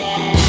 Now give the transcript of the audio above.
Yeah.